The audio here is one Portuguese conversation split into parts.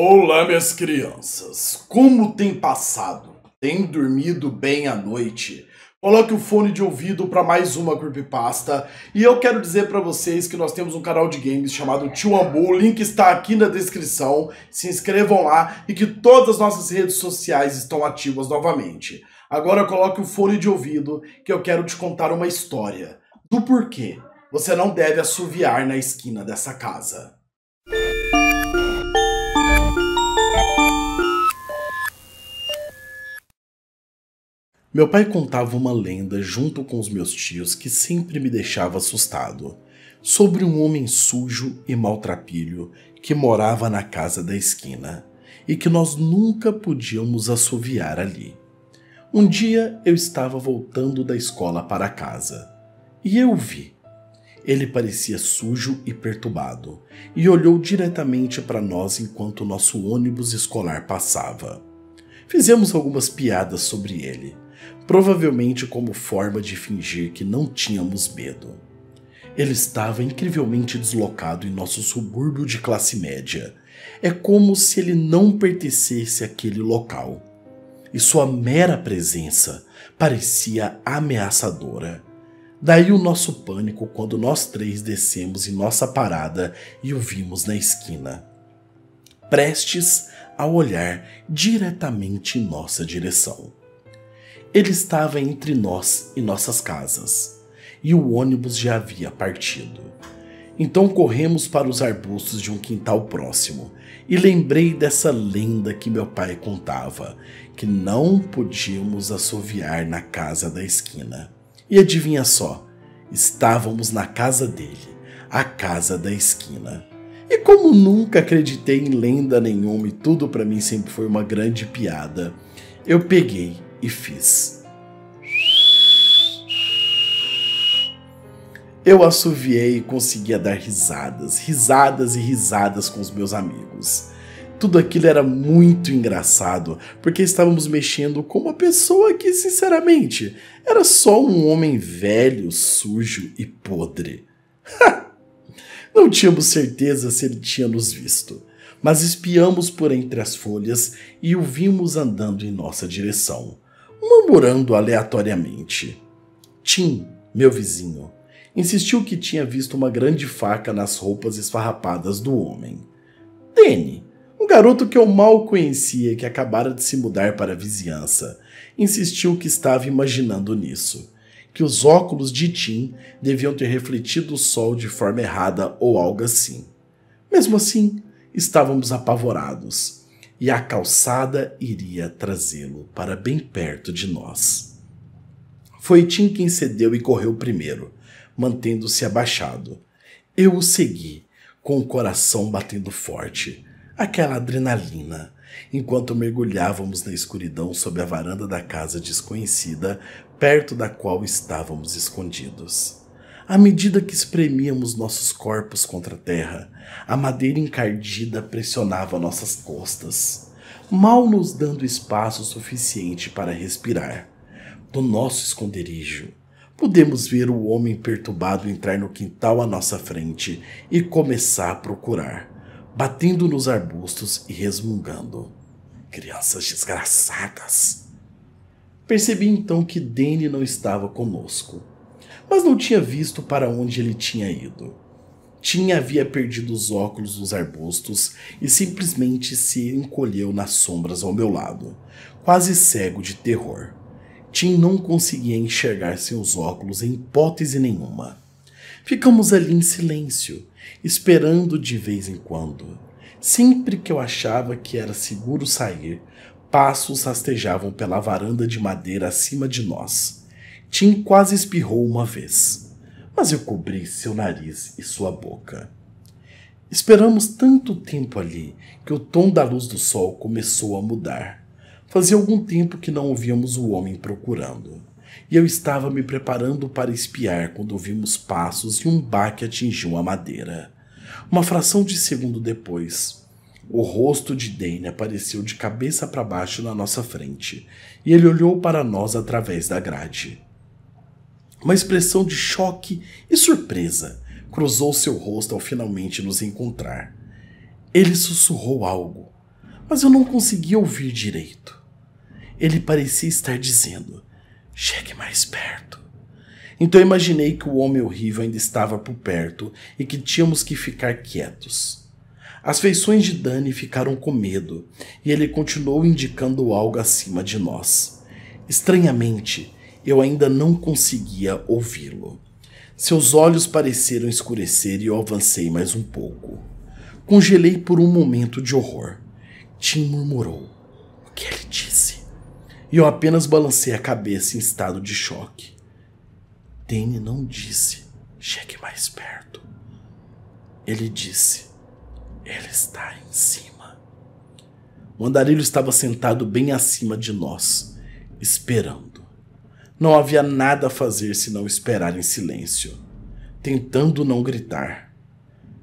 Olá, minhas crianças! Como tem passado? Tem dormido bem à noite? Coloque o fone de ouvido para mais uma creepypasta. E eu quero dizer para vocês que nós temos um canal de games chamado Tio Ambu. O link está aqui na descrição. Se inscrevam lá e que todas as nossas redes sociais estão ativas novamente. Agora coloque o fone de ouvido que eu quero te contar uma história do porquê você não deve assoviar na esquina dessa casa. Meu pai contava uma lenda junto com os meus tios que sempre me deixava assustado, sobre um homem sujo e maltrapilho que morava na casa da esquina e que nós nunca podíamos assoviar ali. Um dia eu estava voltando da escola para casa e eu vi. Ele parecia sujo e perturbado e olhou diretamente para nós enquanto nosso ônibus escolar passava. Fizemos algumas piadas sobre ele provavelmente como forma de fingir que não tínhamos medo. Ele estava incrivelmente deslocado em nosso subúrbio de classe média. É como se ele não pertencesse àquele local. E sua mera presença parecia ameaçadora. Daí o nosso pânico quando nós três descemos em nossa parada e o vimos na esquina, prestes a olhar diretamente em nossa direção. Ele estava entre nós e nossas casas, e o ônibus já havia partido. Então corremos para os arbustos de um quintal próximo e lembrei dessa lenda que meu pai contava, que não podíamos assoviar na casa da esquina. E adivinha só, estávamos na casa dele, a casa da esquina. E como nunca acreditei em lenda nenhuma e tudo para mim sempre foi uma grande piada, eu peguei e fiz. Eu assoviei e conseguia dar risadas, risadas e risadas com os meus amigos. Tudo aquilo era muito engraçado, porque estávamos mexendo com uma pessoa que, sinceramente, era só um homem velho, sujo e podre. Não tínhamos certeza se ele tinha nos visto, mas espiamos por entre as folhas e o vimos andando em nossa direção murmurando aleatoriamente. Tim, meu vizinho, insistiu que tinha visto uma grande faca nas roupas esfarrapadas do homem. Danny, um garoto que eu mal conhecia e que acabara de se mudar para a vizinhança, insistiu que estava imaginando nisso, que os óculos de Tim deviam ter refletido o sol de forma errada ou algo assim. Mesmo assim, estávamos apavorados e a calçada iria trazê-lo para bem perto de nós. Foi Tim quem cedeu e correu primeiro, mantendo-se abaixado. Eu o segui, com o coração batendo forte, aquela adrenalina, enquanto mergulhávamos na escuridão sob a varanda da casa desconhecida, perto da qual estávamos escondidos. À medida que espremíamos nossos corpos contra a terra, a madeira encardida pressionava nossas costas, mal nos dando espaço suficiente para respirar. Do nosso esconderijo, pudemos ver o homem perturbado entrar no quintal à nossa frente e começar a procurar, batendo nos arbustos e resmungando. Crianças desgraçadas! Percebi então que Danny não estava conosco mas não tinha visto para onde ele tinha ido. Tinha havia perdido os óculos dos arbustos e simplesmente se encolheu nas sombras ao meu lado, quase cego de terror. Tim não conseguia enxergar seus óculos em hipótese nenhuma. Ficamos ali em silêncio, esperando de vez em quando. Sempre que eu achava que era seguro sair, passos rastejavam pela varanda de madeira acima de nós. Tim quase espirrou uma vez, mas eu cobri seu nariz e sua boca. Esperamos tanto tempo ali que o tom da luz do sol começou a mudar. Fazia algum tempo que não ouvíamos o homem procurando, e eu estava me preparando para espiar quando ouvimos passos e um baque atingiu a madeira. Uma fração de segundo depois, o rosto de Dane apareceu de cabeça para baixo na nossa frente, e ele olhou para nós através da grade. Uma expressão de choque e surpresa cruzou seu rosto ao finalmente nos encontrar. Ele sussurrou algo, mas eu não conseguia ouvir direito. Ele parecia estar dizendo: chegue mais perto. Então imaginei que o homem horrível ainda estava por perto e que tínhamos que ficar quietos. As feições de Dani ficaram com medo e ele continuou indicando algo acima de nós. Estranhamente, eu ainda não conseguia ouvi-lo. Seus olhos pareceram escurecer e eu avancei mais um pouco. Congelei por um momento de horror. Tim murmurou. O que ele disse? E eu apenas balancei a cabeça em estado de choque. Dane não disse. Chegue mais perto. Ele disse. Ele está em cima. O andarilho estava sentado bem acima de nós, esperando. Não havia nada a fazer senão esperar em silêncio, tentando não gritar.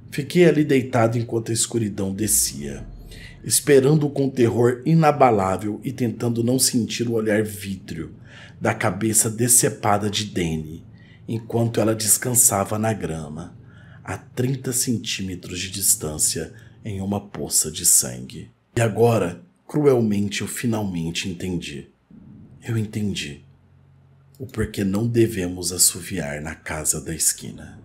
Fiquei ali deitado enquanto a escuridão descia, esperando com terror inabalável e tentando não sentir o olhar vítreo da cabeça decepada de Dene, enquanto ela descansava na grama, a 30 centímetros de distância, em uma poça de sangue. E agora, cruelmente, eu finalmente entendi. Eu entendi o porquê não devemos assoviar na casa da esquina.